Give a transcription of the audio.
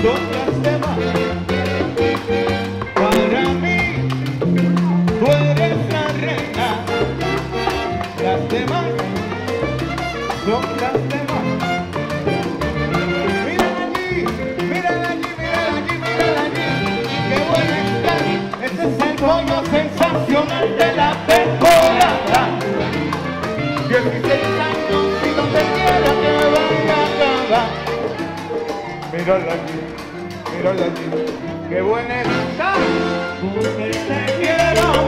Só se va, para mí, fuerza reina. Craste más, locas de más. Mírala allí, mírala allí, mírala allí, mírala allí. ¡Qué buena está! Este es el dueño sensacional de la pejorata! mírala aquí, mírala aquí, qué buena está. Porque te quiero.